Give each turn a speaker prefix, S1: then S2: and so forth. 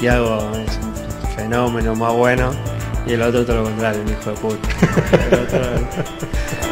S1: Santiago es un fenómeno más bueno y el otro todo lo contrario, un hijo de puta.